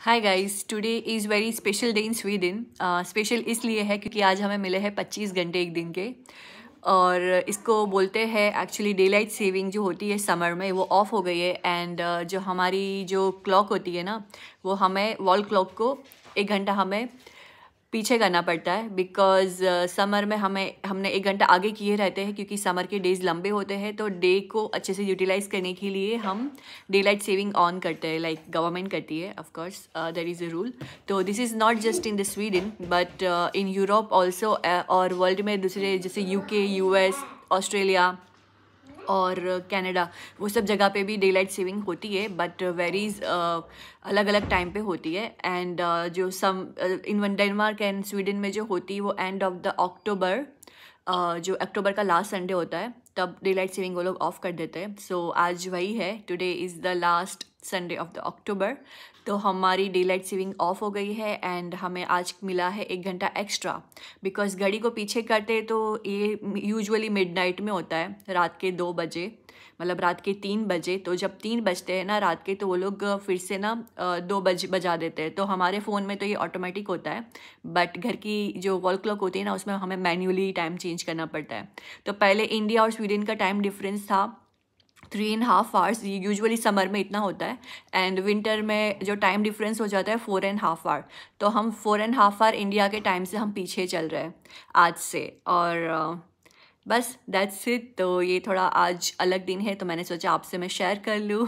Hi guys today is very special day in Sweden special इसलिए है क्योंकि आज हमें मिले हैं 25 घंटे एक दिन के। और इसको बोलते हैं एक्चुअली डे लाइट सेविंग जो होती है समर में वो ऑफ़ हो गई है। एंड uh, जो हमारी जो क्लॉक होती है ना वो हमें वॉल क्लॉक को एक घंटा हमें पीछे करना पड़ता है बिकॉज़ समर uh, में हमें हमने एक घंटा आगे किए रहते हैं क्योंकि समर के डेज़ लंबे होते हैं तो डे को अच्छे से यूटिलाइज करने के लिए हम डे लाइट सेविंग ऑन करते हैं लाइक गवर्नमेंट करती है of course there is a rule तो this is not just in the Sweden but in Europe also और वर्ल्ड में दूसरे जैसे U K U S Australia और कनाडा वो सब जगह पे भी डे लाइट सेविंग होती है बट वेरीज अलग अलग टाइम पे होती है. एंड uh, जो some in Denmark and Sweden में जो होती है वो एंड ऑफ़ द अक्टूबर जो अक्टूबर का लास्ट संडे होता है तब डे लाइट सेविंग वो लोग ऑफ़ कर देते हैं। सो so, आज वही है। Today is the last Sunday of the October तो हमारी डे लाइट सेविंग ऑफ़ हो गई है एंड हमें आज मिला है एक घंटा एक्स्ट्रा बिकॉज़ घड़ी को पीछे करते तो ये यूजुअली मिडनाइट में होता है रात के दो बजे। मतलब रात के तीन बजे। तो जब तीन बजते हैं ना रात के तो वो लोग फिर से ना दो बज बजा देते हैं। तो हमारे फ़ोन में तो ये ऑटोमेटिक होता है। बट घर की जो वॉल क्लॉक होती है ना उसमें हमें मैन्युअली टाइम चेंज करना पड़ता है। तो पहले इंडिया और स्वीडन का टाइम डिफरेंस था. Three and half hours usually summer में इतना होता है. एंड विंटर में जो टाइम डिफरेंस हो जाता है फोर एंड हाफ़ आवर तो हम four and half hour India के टाइम से हम पीछे चल रहे हैं आज से. और, बस दैट्स इट तो ये थोड़ा आज अलग दिन है तो मैंने सोचा आपसे मैं शेयर कर लूँ.